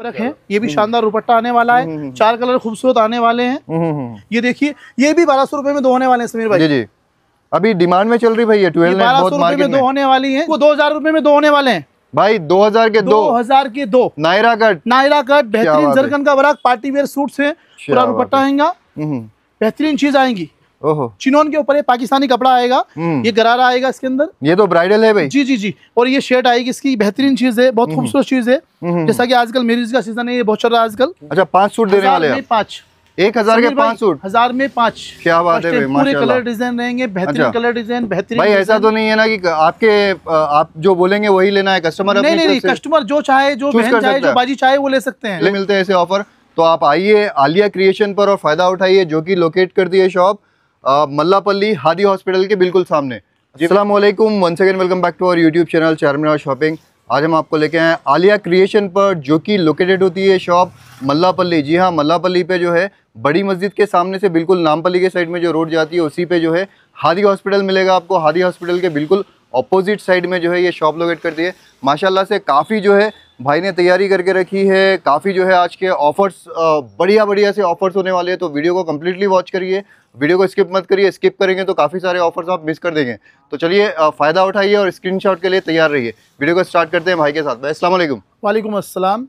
रखे हैं। ये भी शानदार दुपट्टा आने वाला है। चार कलर खूबसूरत आने वाले हैं। हम्म, हम्म, हम्म। ये देखिए ये भी बारह सौ रुपए में दो होने वाले हैं समीर भाई। जी जी। अभी डिमांड में चल रही भाई ये ट्वेल्व बारह सौ रुपए में दो होने वाली है। वो दो हज़ार रुपए में दो होने वाले हैं। भाई 2000 के दो। हज़ार के दो। नायरा कट। नायरा कट बेहतरीन जरकन का वर्क पार्टी वेयर सूट है पूरा दुपट्टा आएगा। हम्म, बेहतरीन चीज़ आएँगी। ओहो। चिनोन के ऊपर ये पाकिस्तानी कपड़ा आएगा हम्म। ये गरारा आएगा इसके अंदर। ये तो ब्राइडल है भाई। जी जी जी। और ये शर्ट आएगी इसकी बेहतरीन चीज़ है बहुत खूबसूरत चीज़ है। हम्म। जैसा की आजकल मेरीज का सीज़न है ये बहुत चल रहा है आजकल। अच्छा पाँच सूट देने वाले हैं। पाँच। एक हज़ार के पाँच सूट? हज़ार में पाँच। क्या बात है भाई, पूरे कलर डिज़ाइन रहेंगे बेहतरीन अच्छा। कलर डिज़ाइन बेहतरीन भाई ऐसा तो नहीं है ना कि आपके आप जो बोलेंगे वही लेना है। कस्टमर नहीं नहीं नहीं कस्टमर जो चाहे जो बहन चाहे जो बाजी चाहे वो ले सकते हैं। ले मिलते हैं ऐसे ऑफ़र तो आप आइए आलिया क्रिएशन पर और फ़ायदा उठाइए जो कि लोकेट कर दिए शॉप मल्लापल्ली हादी हॉस्पिटल के बिल्कुल सामने। वालेकुम one second welcome back to our YouTube channel Charminar shopping आज हम आपको लेके आए आलिया क्रिएशन पर जो कि लोकेटेड होती है शॉप मल्लापल्ली। जी हाँ मल्लापल्ली पे जो है बड़ी मस्जिद के सामने से बिल्कुल नामपल्ली के साइड में जो रोड जाती है उसी पे जो है हादी हॉस्पिटल मिलेगा आपको। हादी हॉस्पिटल के बिल्कुल अपोजिट साइड में जो है ये शॉप लोकेट करती है। माशाल्लाह से काफ़ी जो है भाई ने तैयारी करके रखी है काफ़ी जो है आज के ऑफर्स बढ़िया बढ़िया से ऑफर्स होने वाले हैं तो वीडियो को कम्प्लीटली वॉच करिए। वीडियो को स्किप मत करिए स्किप करेंगे तो काफ़ी सारे ऑफर्स आप मिस कर देंगे। तो चलिए फ़ायदा उठाइए और स्क्रीनशॉट के लिए तैयार रहिए। वीडियो को स्टार्ट करते हैं भाई के साथ भाई अस्सलाम वालेकुम। वालेकुम अस्सलाम।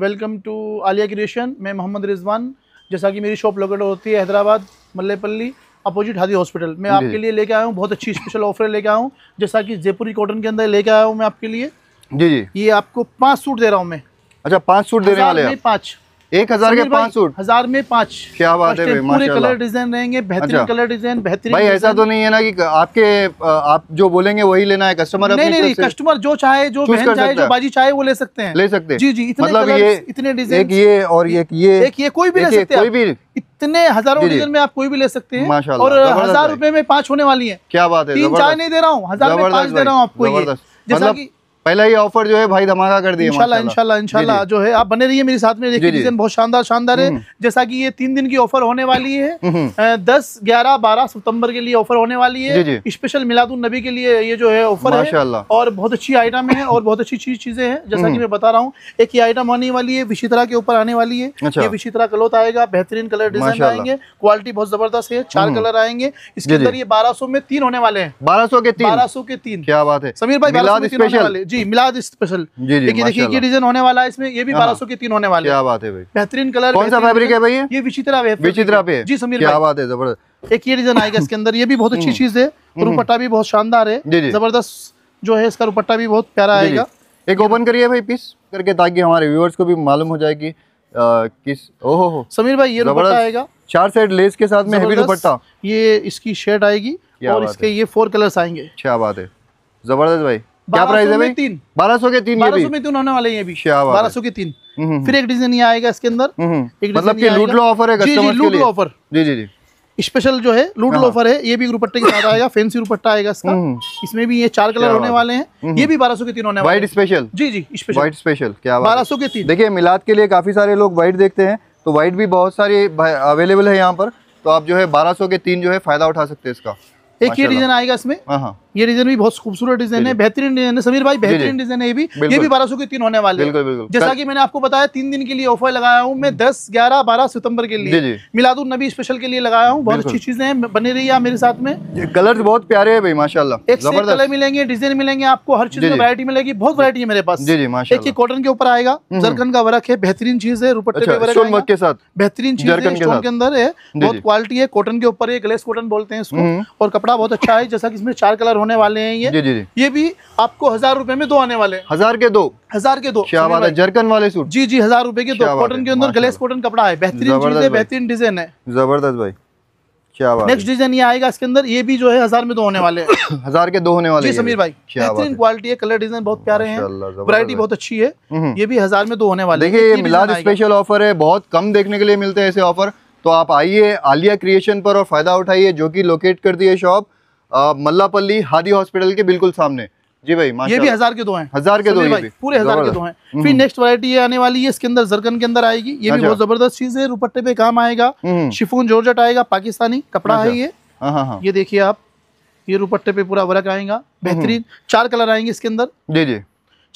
वेलकम टू आलिया क्रिएशन मैं मोहम्मद रिजवान। जैसा कि मेरी शॉप लोकेट होती है हैदराबाद मल्लेपल्ली अपोजिट हादी हॉस्पिटल मैं आपके लिए लेके आया हूँ बहुत अच्छी स्पेशल ऑफ़र लेके आया हूँ। जैसा कि जयपुरी कॉटन के अंदर लेके आया हूँ मैं आपके लिए। जी जी। ये आपको पाँच सूट दे रहा हूँ मैं। अच्छा पाँच सूट देने वाले हैं पाँच। एक हज़ार के पाँच सूट। हज़ार में पाँच। क्या बात है भाई, पूरे कलर डिज़ाइन रहेंगे बेहतरीन अच्छा। कलर डिज़ाइन बेहतरीन भाई ऐसा तो नहीं है ना कि आपके आप जो बोलेंगे वही लेना है कस्टमर नहीं नहीं नहीं कस्टमर जो चाहे जो बहन चाहे जो बाजी चाहे वो ले सकते हैं। ले सकते हैं। जी जी इतने मतलब ये इतने एक डिज़ाइन ये और एक ये एक ये कोई भी ले सकते हैं कोई भी। इतने हज़ारों। डिज़ाइन में आप कोई भी ले सकते हैं। और हज़ार। रुपए में पाँच होने वाली है। क्या बात है तीन ज़बरदस्त। नहीं दे रहा हूँ हज़ार में पाँच दे रहा हूँ आपको जैसा मतलब कि पहला ये ऑफ़र जो है भाई धमाका कर दिया इंशाल्लाह इंशाल्लाह इंशाल्लाह जो है आप बने रहिए मेरे साथ में देखिए जी, जी। डिज़ाइन बहुत शानदार शानदार है। जैसा कि ये तीन दिन की ऑफ़र होने वाली है। हम्म। दस ग्यारह बारह सितंबर के लिए ऑफ़र होने वाली है। जी। स्पेशल मिलादुन नबी के लिए ये जो है ऑफ़र है। और बहुत अच्छी आइटम है और बहुत अच्छी चीज़ चीज़ें हैं। जैसा की मैं बता रहा हूँ एक ये आइटम आने वाली है विचित्रा के ऊपर आने वाली है। अच्छा। ये विचित्रा क्लोथ आएगा बेहतरीन कलर डिज़ाइन आएँगे क्वालिटी बहुत ज़बरदस्त है चार कलर आएँगे। इसके जी, जी। अंदर ये बारह सौ में तीन होने वाले हैं। बारह सौ के तीन? बारह सौ के तीन। क्या बात है। समीर भाई बारह स्पेशल वाले जी मिलाद स्पेशल जी, जी, देखिए ये डिज़ाइन होने वाला है इसमें ये भी हाँ। बारह सौ के तीन होने वाले क्या बात है भाई। बेहतरीन कलर कौन सा फैब्रिक है भाई ये? विचित्रा है विचित्रा पे। जी समीर क्या बात है ज़बरदस्त। एक ये डिज़ाइन आएगा इसके अंदर ये भी बहुत अच्छी चीज़ है दुपट्टा भी बहुत शानदार है। ज़बरदस्त जो है इसका दुपट्टा भी बहुत प्यारा। आएगा। एक ओपन करिए भाई पीस करके ताकि हमारे व्यूअर्स को भी मालूम हो जाए कि किस ओहो हो। समीर भाई ये दुपट्टा आएगा। चार सेट लेस के साथ में हेवी दुपट्टा। ये इसकी शेड आएगी और इसके ये फोर कलर्स आएँगे। क्या बात है। ज़बरदस्त भाई। क्या प्राइस है भाई? तीन। बारह सौ के तीन बारह सौ में तीन होने वाले हैं ये भी। क्या बात है। बारह सौ के तीन। हम्म, हम्म, फिर एक डिज़ाइन ये आएगा इसके अंदर। हम्म, एक मतलब कि लूट लो ऑफ़र है जी, जी, लूट लो ऑफ़र जी जी जी। स्पेशल जो है लूट हाँ। लो ऑफ़र है ये भी दुपट्टे के साथ आएगा फैंसी दुपट्टा आएगा इसका। इसमें भी ये चार कलर होने वाले हैं। ये भी बारह सौ के तीन होने वाले व्हाइट स्पेशल जी जी स्पेशल व्हाइट स्पेशल क्या बारह सौ के तीन। देखिए मिलाद के लिए काफ़ी सारे लोग व्हाइट देखते हैं तो व्हाइट भी बहुत सारी अवेलेबल है यहाँ पर। तो आप जो है बारह सौ के तीन जो है फ़ायदा उठा सकते हैं इसका। एक ये डिज़ाइन आएगा इसमें। हाँ हाँ। ये डिज़ाइन भी बहुत खूबसूरत डिज़ाइन है बेहतरीन डिज़ाइन है समीर भाई बेहतरीन डिज़ाइन है ये भी। ये भी बारह सौ के तीन होने वाले बिल्कुल जैसा कि मैंने आपको बताया तीन दिन के लिए ऑफ़र लगाया हूँ मैं दस ग्यारह बारह सितंबर के लिए। मिलादुल नबी स्पेशल के लिए लगाया हूँ। बहुत अच्छी चीज़ें हैं बने रहिए आप मेरे साथ में। ये कलर्स बहुत प्यारे हैं भाई माशाल्लाह। एक से कलर मिलेंगे डिज़ाइन मिलेंगे आपको हर चीज़ में। वैरायटी मिलेगी बहुत वैरायटी है मेरे पास। जी जी एक ये माशाल्लाह कॉटन के ऊपर आएगा जरकन का वर्क है बेहतरीन चीज़ है रुपट्टे अच्छा के साथ? बेहतरीन चीज़ है स्टोन के अंदर है बहुत क्वालिटी है कॉटन के ऊपर है ग्लेस कॉटन बोलते हैं इसको। हम्म। और कपड़ा बहुत अच्छा है जैसा कि इसमें चार कलर होने वाले हैं ये। जी जी जी। ये भी आपको हज़ार रुपए में दो आने वाले हैं। हज़ार के दो? हज़ार के दो। क्या बात है। जरकन वाले सूट? जी जी हज़ार रुपए के दो। कॉटन के अंदर। ग्लेस कॉटन कपड़ा है। बेहतरीन चीज़ है बेहतरीन डिज़ाइन है। ज़बरदस्त भाई। क्या बात नेक्स्ट डिज़ाइन ये आएगा इसके अंदर। ये भी जो है हज़ार में दो होने वाले हैं। हज़ार के दो होने वाले जी समीर भाई बेहतरीन क्वालिटी है कलर डिज़ाइन बहुत प्यारे हैं। वैरायटी बहुत अच्छी है। हम्म। ये भी हज़ार में दो होने वाले देखिए ये ये मिलाद स्पेशल ऑफ़र है। बहुत कम देखने के लिए मिलते हैं ऐसे ऑफ़र तो आप आइए आलिया क्रिएशन पर और फ़ायदा उठाइए जो कि लोकेट कर दी है शॉप मल्लापल्ली हादी हॉस्पिटल के बिल्कुल सामने। जी भाई ये भी हज़ार के दो हैं। हज़ार के दो ये भाई, भी। पूरे हज़ार के दो हैं। फिर नेक्स्ट वैरायटी ये आने वाली है इसके अंदर जरकन के अंदर आएगी। ये भी अच्छा। बहुत ज़बरदस्त चीज़ है रुपट्टे पे काम आएगा। हम्म, शिफोन जॉर्जेट आएगा पाकिस्तानी कपड़ा है ये। हाँ हाँ हाँ। ये देखिए आप ये रुपट्टे पे पूरा वर्क आएगा बेहतरीन। चार कलर आएँगे इसके अंदर। जी जी।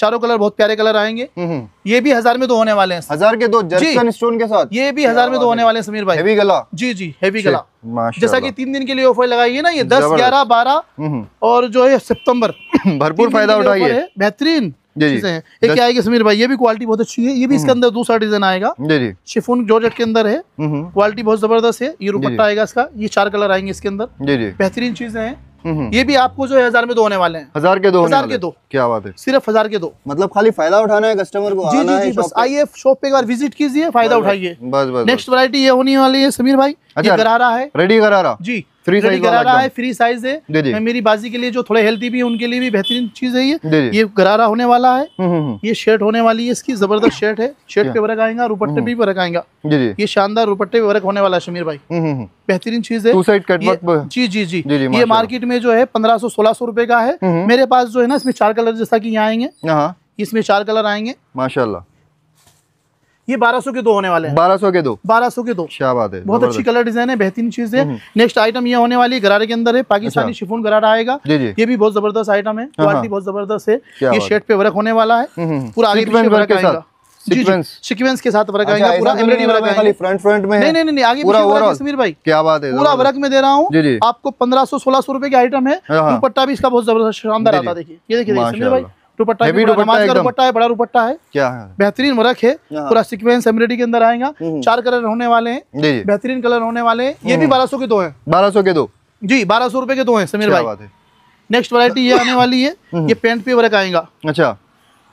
चारों कलर बहुत प्यारे कलर आएँगे। हम्म, हम्म। ये भी हज़ार में दो होने वाले हैं। हज़ार के दो जर्कन स्टोन के साथ? ये भी हज़ार में दो होने वाले हैं समीर भाई। हेवी गला। जी जी हेवी गला। जैसा कि तीन दिन के लिए ऑफ़र लगाई है ना ये दस ग्यारह बारह हम्म, और जो है सितंबर। भरपूर फ़ायदा उठाइए। है, बेहतरीन एक क्या आएगी समीर भाई ये भी क्वालिटी बहुत अच्छी है ये भी इसके अंदर दूसरा डिज़ाइन आएगा। शिफोन जॉर्जेट के अंदर है। क्वालिटी बहुत ज़बरदस्त है ये जी। दुपट्टा आएगा इसका ये चार कलर आएँगे इसके अंदर। बेहतरीन चीज़ें हैं। ये भी आपको जो है हज़ार में दो होने वाले हैं। हज़ार के दो हज़ार के दो। क्या बात है। सिर्फ़ हज़ार के दो। मतलब खाली फ़ायदा उठाना है कस्टमर को जी जी जी बस आइए शॉप पे एक बार विज़िट कीजिए फ़ायदा उठाइए। बस बस नेक्स्ट वरायटी ये होने वाली है समीर भाई। ये अच्छा। गरारा है। रेडी गरारा? रहा जी। Size वाला गरारा है फ्री साइज़ है। मैं मेरी बाजी के लिए जो थोड़े हेल्थी भी है उनके लिए भी बेहतरीन चीज़ है ये। ये गरारा होने वाला है। हम्म, हम्म, ये शर्ट होने वाली है इसकी ज़बरदस्त शर्ट है। शर्ट पे वर्क आएगा दुपट्टे पे भी वर्क आएगा। ये शानदार दुपट्टे पे वर्क होने वाला है समीर भाई। हम्म, हम्म, हम्म। बेहतरीन चीज़ है। जी जी जी। ये मार्केट में जो है पंद्रह सौ सोलह सौ रुपए का है। हम्म। मेरे पास जो है ना इसमें चार कलर जैसा की यहाँ आएँगे। हाँ। इसमें चार कलर आएँगे। माशाल्लाह। ये बारह सौ के दो होने वाले हैं। बारह सौ के दो। बारह सौ के दो। क्या बात है बहुत अच्छी कलर डिज़ाइन है बेहतरीन चीज़ है। नेक्स्ट आइटम ये होने वाली है गरारे के अंदर है। पाकिस्तानी शिफोन गरारा आएगा। जी जी। ये भी बहुत ज़बरदस्त आइटम है। क्वालिटी बहुत ज़बरदस्त है। ये शर्ट पे वर्क होने वाला है। हम्म, हम्म। पूरा आगे पीछे वर्क आएगा? सीक्वेंस के साथ वर्क अच्छा, आएगा। पूरा एमब्रॉयडरी वर्क आएगा। फ्रंट फ्रंट में नहीं नहीं नहीं आगे पूरा वर्क है समीर भाई। क्या बात है पूरा वर्क में दे रहा हूँ। आपको पंद्रह सौ सोलह सौ रुपए की आइटम है। हाँ। दुपट्टा भी इसका बहुत ज़बरदस्त शानदार। आता देखिए ये देखिए देखिए समीर भाई। दुपट्टा दुपट्टा का दुपट्टा है बड़ा दुपट्टा है। क्या है? बेहतरीन वर्क है। पूरा सीक्वेंस एमब्रॉयडरी के अंदर आएगा हम्म। चार कलर होने वाले हैं बेहतरीन कलर होने वाले हैं। ये भी हम्म। बारह सौ के दो हैं। बारह सौ के दो। जी बारह सौ रुपए के दो हैं समीर भाई। नेक्स्ट वैरायटी ये आने वाली है ये पेंट पे वर्क आएगा। अच्छा।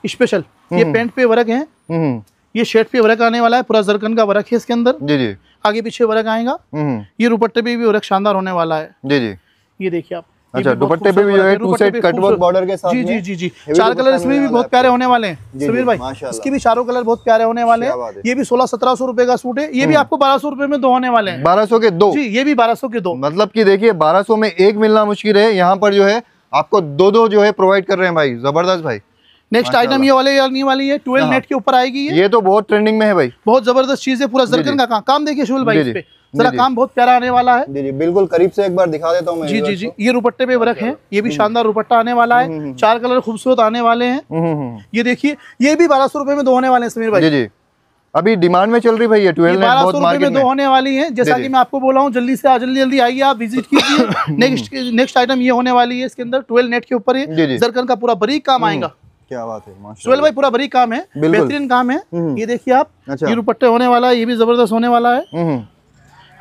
स्पेशल ये पेंट पे वर्क है। हम्म, हम्म। ये शर्ट पे वर्क आने वाला है पूरा जरकन का वर्क है इसके अंदर। जी जी। आगे पीछे वर्क आएगा। हम्म, ये दुपट्टे पे भी वर्क शानदार होने वाला है। जी जी। ये देखिए आप। अच्छा, दुपट्टे पे भी जो है टू सेट कटवर्क border के साथ जी जी जी जी। चार कलर इसमें भी बहुत प्यारे होने वाले हैं। समीर भाई इसके भी चारों कलर बहुत प्यारे होने वाले हैं। ये भी सोलह सत्रह सौ रुपए का सूट है ये भी आपको बारह सौ रुपए में दो होने वाले हैं। बारह सौ के दो? जी ये भी बारह सौ के दो। मतलब की देखिए 1200 में एक मिलना मुश्किल है। यहाँ पर जो है आपको दो दो जो है प्रोवाइड कर रहे हैं भाई। ज़बरदस्त भाई। नेक्स्ट आइटम ये वाले आने वाली है ट्वेल्व। नेट के ऊपर आएगी ये। ये तो बहुत ट्रेंडिंग में है भाई। बहुत ज़बरदस्त चीज़ है पूरा जरकन का काम। देखिए शुल भाई जी, इस पे। जरा काम बहुत प्यारा आने वाला है। जी जी बिल्कुल करीब से एक बार दिखा देता हूँ जी जी जी। ये दुपट्टे पे वर्क है ये भी शानदार रुपट्टा आने वाला है। चार कलर खूबसूरत आने वाले हैं। हम्म, हम्म, हम्म। ये देखिए ये भी बारह सौ रुपए में दो होने वाले हैं समीर भाई। जी जी। अभी डिमांड में चल रही भाई ये ट्वेल्व बारह सौ रुपए में दो होने वाली है। जैसा कि मैं आपको बोला हूँ जल्दी से जल्दी जल्दी आइए आप विज़िट कीजिए। नेक्स्ट नेक्स्ट आइटम ये होने वाली है इसके अंदर ट्वेल्व नेट के ऊपर जरकन का पूरा बरीक काम आएगा। क्या बात है सोहेल भाई पूरा बारीक काम है बेहतरीन काम है। हम्म। ये देखिए आप अच्छा। ये दुपट्टे होने वाला है ये भी ज़बरदस्त होने वाला है। हम्म,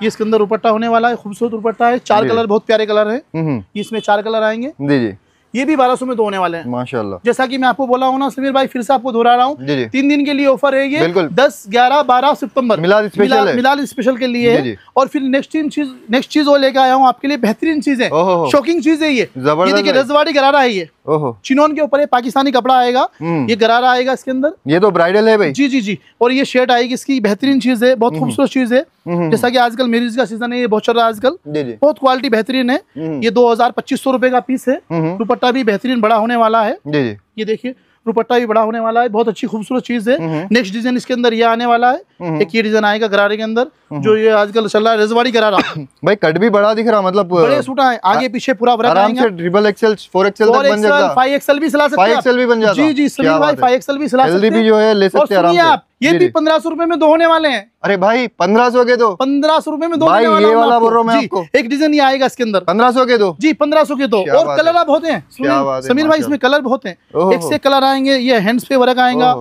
ये इसके अंदर दुपट्टा होने वाला है खूबसूरत दुपट्टा है चार कलर बहुत प्यारे कलर है। हम्म। इसमें चार कलर आएँगे। जी जी। ये भी बारह सौ में दो होने वाले हैं। माशाल्लाह। जैसा कि मैं आपको बोला हूँ ना समीर भाई फिर से आपको दोहरा रहा हूँ। तीन दिन के लिए ऑफ़र है ये। दस ग्यारह बारह सितंबर। मिलाद स्पेशल मिलाद है। मिलाद स्पेशल के लिए है। और फिर नेक्स्ट चीज़ नेक्स्ट चीज़ और लेके आया हूँ आपके लिए बेहतरीन चीज़ है। शॉकिंग चीज़ है ये। देखिए। रजवाड़ी गरारा है ये। चिनोन के ऊपर ये पाकिस्तानी कपड़ा आएगा हम्म। ये गरारा आएगा इसके अंदर। ये तो ब्राइडल है भाई। जी जी जी। और ये शर्ट आएगी इसकी बेहतरीन चीज़ है बहुत खूबसूरत चीज़ है। हम्म। जैसा कि आजकल मेरिज का सीज़न है ये बहुत चल रहा है आजकल। बहुत क्वालिटी बेहतरीन है। हम्म। ये दो हज़ार पच्चीस सौ रुपए का पीस है। हम्म, दुपट्टा भी बेहतरीन बड़ा होने वाला है। ये देखिए दुपट्टा भी बड़ा होने वाला है बहुत अच्छी खूबसूरत चीज़ है। हम्म। नेक्स्ट डिज़ाइन इसके अंदर ये आने वाला है। हम्म। एक ये डिज़ाइन आएगा गरारे के अंदर। जो ये आजकल चल रहा है रजवाड़ी गरारा भाई कट भी बड़ा दिख रहा मतलब बड़े सूट आए आगे पीछे पूरा वर्क आराम से ट्रिपल एक्सएल फोर एक्सएल तक बन जाता। फाइव एक्सएल भी सिला सकते हैं फाइव आप। एक्सएल भी बन जाता। जी जी समीर भाई बात है। फाइव एक्सएल भी सिला सकते भी जो है ले सकते हैं आराम से। आप ये भी। पंद्रह सौ रुपए में दो होने वाले हैं। अरे भाई पंद्रह सौ के दो। पंद्रह सौ रुपए में दो भाई, ये वाला बोल रहा हूँ मैं आपको। एक डिज़ाइन ये आएगा इसके अंदर। पंद्रह सौ के दो। जी पंद्रह सौ के दो। और कलर है। आप होते हैं है, समीर भाई इसमें कलर बहुत हैं। एक से कलर आएँगे ये हैंड्स पे वर्क आएगा।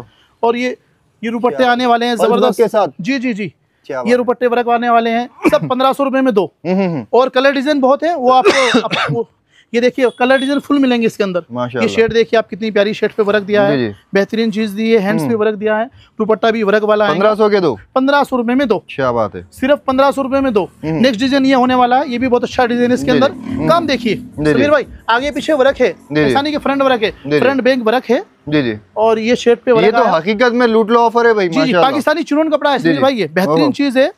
और ये ये दुपट्टे आने वाले हैं ज़बरदस्त। के साथ? जी जी जी। ये दुपट्टे वर्क आने वाले हैं। सब पंद्रह सौ रुपए में दो। हम्म, हम्म, हम्म। और कलर डिज़ाइन बहुत है वो आपको आपको ये देखिए कलर डिज़ाइन फुल मिलेंगे इसके अंदर। ये शेड देखिए आप कितनी प्यारी शेड पे वर्क दिया है। बेहतरीन चीज़ दी है हैंड्स पे वर्क दिया है। दुपट्टा भी वर्क वाला है। पंद्रह सौ के दो। पंद्रह सौ रुपए में दो। क्या बात है। सिर्फ़ पंद्रह सौ रुपए में दो। हम्म। नेक्स्ट डिज़ाइन ये होने वाला है ये भी बहुत अच्छा डिज़ाइन है इसके अंदर। काम देखिए समीर भाई आगे पीछे वर्क है। ऐसा नहीं कि फ्रंट वर्क है। फ्रंट बैंक वर्क है। जी जी। और ये शेड पे ये तो हकीकत में लूट लो ऑफ़र है भाई जी पाकिस्तानी चिनोन कपड़ा है। भाई ये बेहतरीन चीज़ है।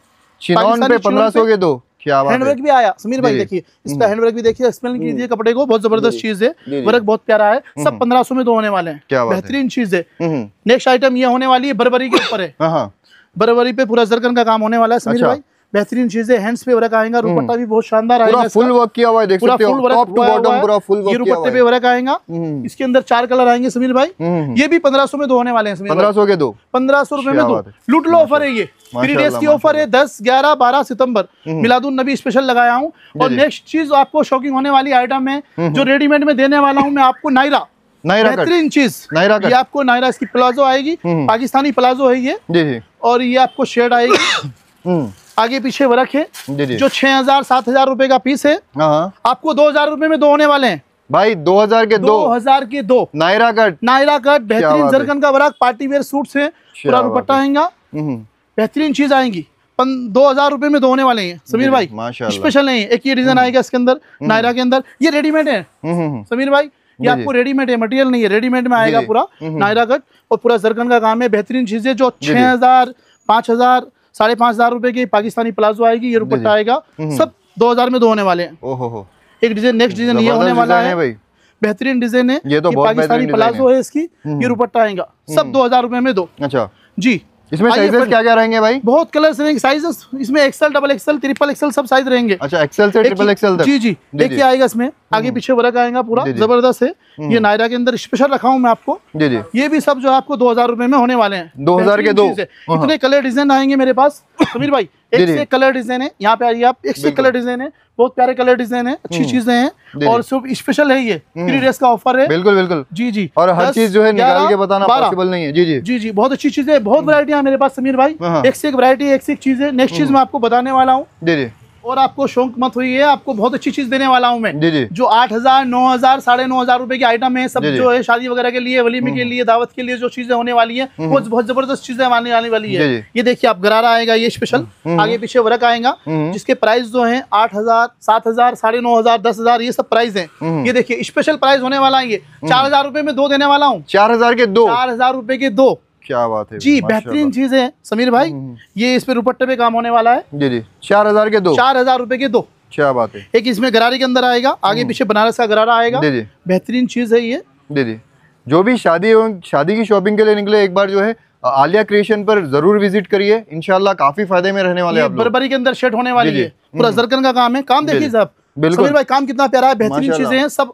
पाकिस्तानी पे पंद्रह सौ के दो। क्या बात हैंडवर्क भी आया। समीर भाई। देखिए इसका हैंडवर्क भी देखिए एक्सप्लेन कीजिए कपड़े को बहुत ज़बरदस्त चीज़ है। वर्क बहुत प्यारा है। सब पंद्रह सौ में दो होने वाले हैं। क्या बेहतरीन चीज़ है। हम्म, हम्म। नेक्स्ट आइटम ये होने वाली है बरबरी के ऊपर है। हाँ हाँ। बरबरी पे पूरा जरकन का काम होने वाला है समीर अच्छा। भाई। बेहतरीन चीज़ें हैंड्स पे वर्क आएगा दुपट्टा भी बहुत शानदार आएगा फुल वर्क किया हुआ है देख सकते हो टॉप टू बॉटम पूरा फुल वर्क किया हुआ है पे वर्क आएगा। हम्म, इसके अंदर चार कलर आएँगे समीर भाई। हम्म, ये भी पंद्रह सौ में दो होने वाले हैं समीर पंद्रह सौ के दो। पंद्रह सौ रुपए में दो। लूट लो ऑफ़र है ये। थ्री डेज़ की ऑफ़र है दस ग्यारह बारह सितंबर। मिलादुन नबी स्पेशल लगाया हूँ। और नेक्स्ट चीज़ आपको शॉकिंग होने वाली आइटम है जो रेडीमेड में देने वाला हूँ मैं आपको नायरा। नायरा बेहतरीन चीज़। नायरा ये आपको नायरा इसकी प्लाजो आएगी हम्म। पाकिस्तानी प्लाजो है ये। और ये आपको शेड आएगी। हम्म, आगे पीछे वर्क है। जी छह हज़ार सात हज़ार रुपए का पीस है हाँ हाँ। आपको दो हज़ार रुपए में दो होने वाले हैं। भाई दो हज़ार के दो। हज़ार के दो। नायरा कट नायरा कट बेहतरीन जरकन का वर्क पार्टी वेयर सूट से पूरा दुपट्टा आएगा। हम्म, बेहतरीन चीज़ आएँगी। दो हज़ार रुपए में दो होने वाले हैं। समीर भाई स्पेशल नहीं है एक ये डिज़ाइन आएगा इसके अंदर नायरा के अंदर। ये रेडीमेड है। हम्म, हम्म, समीर भाई ये आपको रेडीमेड है मटेरियल नहीं है। रेडीमेड में आएगा पूरा हम्म। नायरा कट और पूरा जरकन का काम है। बेहतरीन चीज़ें जो। छह हज़ार पाँच हज़ार साढ़े पाँच हज़ार रुपए की पाकिस्तानी प्लाजो आएगी ये दुपट्टा आएगा। हम्म। सब दो हज़ार में दो होने वाले हैं। ओहो हो। एक डिज़ाइन नेक्स्ट डिज़ाइन ये होने वाला है। भाई। बेहतरीन डिज़ाइन है ये तो पाकिस्तानी प्लाजो है। इसकी ये दुपट्टा आएगा। सब दो हज़ार रुपए में दो। अच्छा। जी। इसमें साइजेस क्या क्या रहेंगे भाई? बहुत कलर्स रहेंगे साइजेस इसमें XL double XL triple XL सब साइज़ रहेंगे। अच्छा एक्सएल से ट्रिपल एक्सएल एक्सेल तक? जी जी देखिए आएगा इसमें। आगे पीछे वर्क आएगा पूरा। ज़बरदस्त है। ये नायरा के अंदर स्पेशल रखा हूँ मैं आपको। जी जी। ये भी सब जो है आपको दो हज़ार रुपए में होने वाले हैं। 2000 के दो। है। हाँ। इतने कलर डिज़ाइन आएँगे मेरे पास। समीर भाई एक से कलर डिज़ाइन है। यहाँ पे आइए आप। एक से कलर डिज़ाइन है। बहुत प्यारे कलर डिज़ाइन है। अच्छी चीज़ें हैं। और सब स्पेशल है ये। थ्री डेज़ का ऑफ़र है। बिल्कुल बिल्कुल। जी जी। और हर चीज़ जो है निकाल के बताना पॉसिबल नहीं है। जी जी। जी जी। बहुत अच्छी चीज़ है। बहुत वरायटी है मेरे पास समीर भाई। हाँ। एक से एक वरायटी एक से एक चीज़। है नेक्स्ट चीज़ मैं आपको बताने वाला हूँ। जी जी और आपको शौक मत हुई है आपको बहुत अच्छी चीज़ देने वाला हूँ मैं। जी जी। जो आठ हज़ार नौ हज़ार साढ़े नौ हज़ार रूपए की आइटम है सब जी, जी। जो है शादी वगैरह के लिए वलीमे के लिए दावत के लिए जो चीज़ें होने वाली है वो बहुत ज़बरदस्त चीज़ें आने आने वाली है। जी, जी। ये देखिए आप गरारा आएगा ये स्पेशल आगे पीछे वर्क आएगा हम्म। जिसके प्राइस जो है आठ हज़ार सात हज़ार साढ़े नौ हज़ार दस हज़ार ये सब प्राइस है। हम्म। ये देखिए स्पेशल प्राइस होने वाला है ये। चार हज़ार रुपए में दो देने वाला हूँ। चार हज़ार के दो। चार हज़ार रुपए के दो। क्या बात है जी बेहतरीन चीज़ है समीर भाई। ये इस पे दुपट्टे पे काम होने वाला है। जी जी। चार हज़ार के दो। चार हज़ार रुपए के दो। क्या बात है। एक इसमें गरारे के अंदर आएगा आगे पीछे बनारस का गरारा आएगा। जी जी। बेहतरीन चीज़ है ये। जी जी। जो भी शादी शादी की शॉपिंग के लिए निकले एक बार जो है आलिया क्रिएशन पर ज़रूर विज़िट करिए। इनशाला काफ़ी फ़ायदे में रहने वाले बर्बरी के अंदर शेड होने वाली। है। पूरा जरकन का काम है। काम देखिए साहब बिल्कुल। समीर भाई काम कितना प्यारा है बेहतरीन चीज़ें हैं सब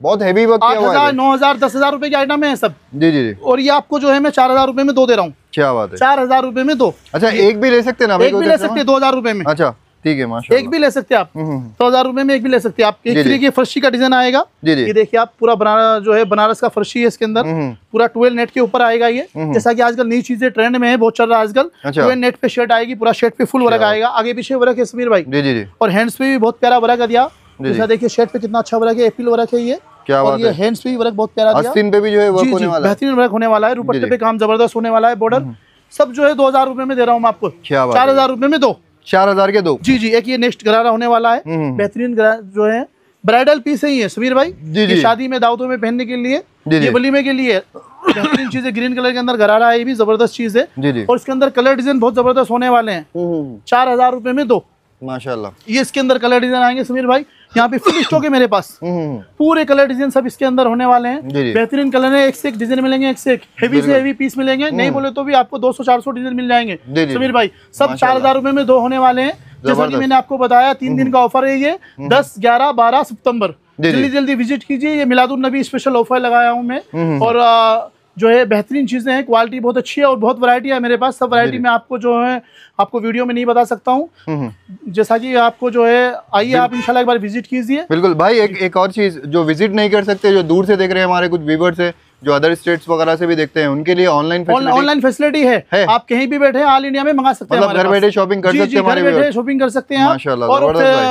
बहुत हैवी वर्क आठ किया हुआ हज़ार है नौ हज़ार दस हज़ार रुपए की आइटम है सब। जी जी जी। और ये आपको जो है मैं चार हज़ार रुपए में दो दे रहा हूँ। क्या बात है। चार हज़ार रुपए में दो। अच्छा एक भी ले सकते ना एक भी ले सकते दो हज़ार रुपए में? अच्छा ठीक है माशा एक भी ले सकते हैं आप। हम्म, दो हज़ार रुपए में एक भी ले सकते हैं आप। एक। की फर्शी का डिज़ाइन आएगा। जी जी। ये देखिए आप पूरा बना जो है बनारस का फर्शी है इसके अंदर। हम्म, पूरा ट्वेल्व नेट के ऊपर आएगा ये। जैसा कि आजकल नई चीज़ें ट्रेंड में है बहुत चल रहा है आजकल। अच्छा। ट्वेल्व नेट पे शर्ट आएगी पूरा शर्ट पे फुल वर्क आएगा। आगे पीछे वर्क है समीर भाई। जी जी जी। और हैंड्स पे भी बहुत प्यारा वर्क दिया। जैसा देखिए शर्ट पे कितना अच्छा वर्क है एपिल वर्क है ये। क्या बात है? हैंड्स पे भी वर्क बहुत प्यारा दिया। आस्तीन पे भी जो है वर्क होने वाला है। बेहतरीन वर्क होने वाला है। दुपट्टे पे काम ज़बरदस्त होने वाला है बॉर्डर सब जो है दो हज़ार रुपए में दे रहा हूँ आपको। चार हज़ार रुपए में दो। चार हज़ार के दो। जी जी एक ये नेक्स्ट गरारा होने वाला है। हम्म। बेहतरीन जो है ब्राइडल पीस ही है समीर भाई। जी, जी। शादी में दावतों में पहनने के लिए। ये वलीमे के लिए। बेहतरीन चीज़ है ग्रीन कलर के अंदर गरारा है ये भी ज़बरदस्त चीज़ है। जी जी। और इसके अंदर कलर डिज़ाइन बहुत ज़बरदस्त होने वाले हैं। हम्म, चार हज़ार रूपए में दो। माशाल्लाह। ये इसके अंदर कलर डिज़ाइन आएँगे समीर भाई। यहाँ पे फुल स्टॉक है मेरे पास। हम्म, पूरे कलर डिज़ाइन सब इसके अंदर होने वाले हैं। बेहतरीन कलर है एक से एक डिज़ाइन मिलेंगे एक से एक हेवी से हेवी पीस मिलेंगे। नहीं बोले तो भी आपको 200 400 डिज़ाइन मिल जाएँगे। हम्म। समीर भाई सब चार हज़ार रुपए में दो होने वाले हैं। जैसा कि मैंने आपको बताया तीन दिन का ऑफ़र है ये दस ग्यारह बारह हम्म। जी। जल्दी जल्दी विज़िट कीजिए। ये मिलादुल नबी स्पेशल ऑफ़र लगाया हूँ मैं। हम्म। और जो है बेहतरीन चीज़ें हैं क्वालिटी बहुत अच्छी है और बहुत वैरायटी है मेरे पास। सब वैरायटी में आपको जो है आपको वीडियो में नहीं बता सकता हूँ। हम्म, जैसा कि आपको जो है आइए आप इंशाल्लाह एक बार विज़िट कीजिए। बिल्कुल भाई एक एक और चीज़ जो विज़िट नहीं कर सकते जो दूर से देख रहे हैं हमारे कुछ व्यूवर्स है जो अदर स्टेट्स वगैरह से भी देखते हैं उनके लिए ऑनलाइन ऑनलाइन फैसिलिटी है। है। आप कहीं भी बैठे ऑल इंडिया में मंगा सकते हैं मतलब घर बैठे शॉपिंग कर जी, सकते हैं बैठे शॉपिंग कर सकते हैं। और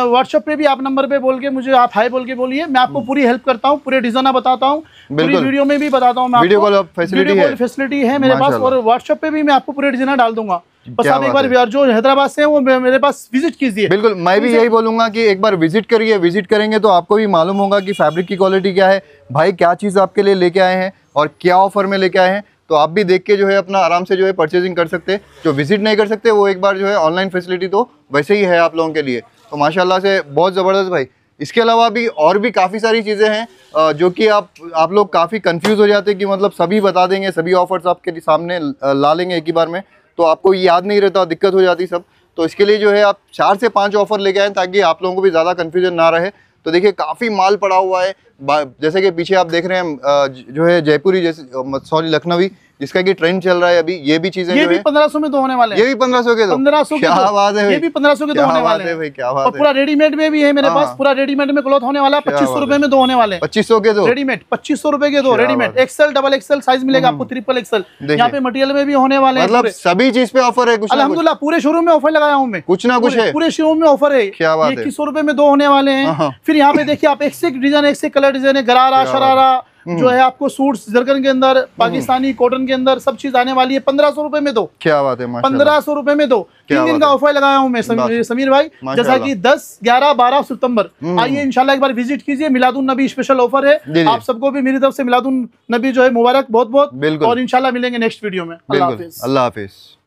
व्हाट्सएप पे भी आप नंबर पे बोल के मुझे आप हाई बोल के बोलिए मैं आपको पूरी हेल्प करता हूँ पूरे डिज़ाइन बताता हूँ पूरी। वीडियो में भी बताता हूँ वीडियो कॉल। फैसिलिटी है। मेरे पास और व्हाट्सएप पे भी मैं आपको पूरे डिज़ाइन डाल दूँगा। बस आप एक बार जो हैदराबाद से हैं वो मेरे पास विज़िट कीजिए। बिल्कुल मैं भी यही बोलूँगा कि एक बार विज़िट करिए विज़िट करेंगे तो आपको भी मालूम होगा कि फैब्रिक की क्वालिटी क्या है भाई क्या चीज़ आपके लिए लेके आए हैं। और क्या ऑफ़र में लेके आए हैं तो आप भी देख के जो है अपना आराम से जो है परचेजिंग कर सकते हैं। जो विज़िट नहीं कर सकते, वो एक बार जो है ऑनलाइन फैसिलिटी तो वैसे ही है आप लोगों के लिए। तो माशाल्लाह से बहुत ज़बरदस्त भाई। इसके अलावा भी और भी काफ़ी सारी चीज़ें हैं जो कि आप आप लोग काफ़ी कंफ्यूज हो जाते हैं कि मतलब सभी बता देंगे, सभी ऑफर्स आपके सामने ला लेंगे एक ही बार में। तो आपको याद नहीं रहता, दिक्कत हो जाती सब। तो इसके लिए जो है आप चार से पाँच ऑफ़र लेके आए ताकि आप लोगों को भी ज़्यादा कन्फ्यूज़न ना रहे। तो देखिए, काफ़ी माल पड़ा हुआ है। जैसे कि पीछे आप देख रहे हैं जो है जयपुरी जैसे सॉरी, लखनवी। जिसका कि ट्रेंड चल रहा है अभी ये भी चीज़ें ये भी पंद्रह सौ में दो होने वाले ये भी पंद्रह सौ के दो। पंद्रह सौ के क्या। बात है ये भी पंद्रह सौ के दो होने वाले भाई क्या बात है। पूरा रेडीमेड में भी है मेरे हाँ, पास। पूरा रेडीमेड में क्लॉथ होने वाला है। पच्चीस सौ रुपए में दो होने वाले पच्चीस सौ के दो। रेडीमेड पच्चीस सौ रुपए के दो। Readymade. XL double XL size मिलेगा आपको ट्रिपल एक्सेल देखिए। यहाँ पे मटेरियल में भी होने वाले मतलब सभी चीज़ पे ऑफ़र है कुछ अल्हम्दुलिल्लाह पूरे शोरूम में ऑफ़र लगाया हूँ मैं। कुछ ना कुछ पूरे- है। पूरे शोरूम में ऑफ़र है। क्या बात है। इक्कीस सौ रुपए में दो होने वाले हाँ, हैं हाँ। फिर यहाँ पे देखिए आप एक से डिज़ाइन एक से कलर डिज़ाइन है। गरारा शरारा जो है आपको सूट्स जरकन के अंदर पाकिस्तानी कॉटन के अंदर सब चीज़ आने वाली है। पंद्रह सौ रुपए में दो। क्या बात है पंद्रह सौ रुपए में दो। तीन दिन का ऑफ़र लगाया हूँ मैं समीर, समीर भाई। जैसा। कि 10, 11, 12 सितंबर। हम्म। आइए इनशाला एक बार विज़िट कीजिए। मिलादुन नबी स्पेशल ऑफ़र है। आप सबको भी मेरी तरफ़ से मिलादुन नबी जो है मुबारक बहुत बहुत। और इनशाला मिलेंगे नेक्स्ट वीडियो में। अल्लाह हाफिज।